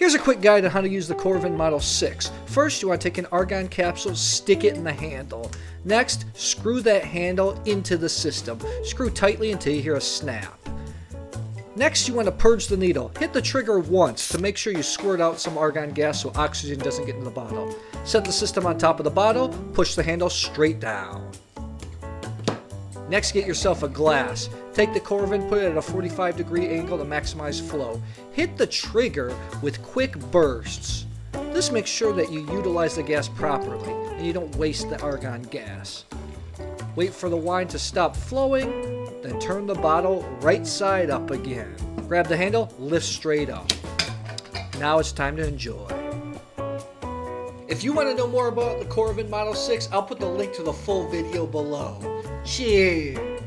Here's a quick guide on how to use the Coravin Model 6. First, you want to take an argon capsule, stick it in the handle. Next, screw that handle into the system. Screw tightly until you hear a snap. Next, you want to purge the needle. Hit the trigger once to make sure you squirt out some argon gas so oxygen doesn't get in the bottle. Set the system on top of the bottle, push the handle straight down. Next, get yourself a glass. Take the Coravin, put it at a 45 degree angle to maximize flow. Hit the trigger with quick bursts. This makes sure that you utilize the gas properly and you don't waste the argon gas. Wait for the wine to stop flowing, then turn the bottle right side up again. Grab the handle, lift straight up. Now it's time to enjoy. If you want to know more about the Coravin Model 6, I'll put the link to the full video below. Cheers!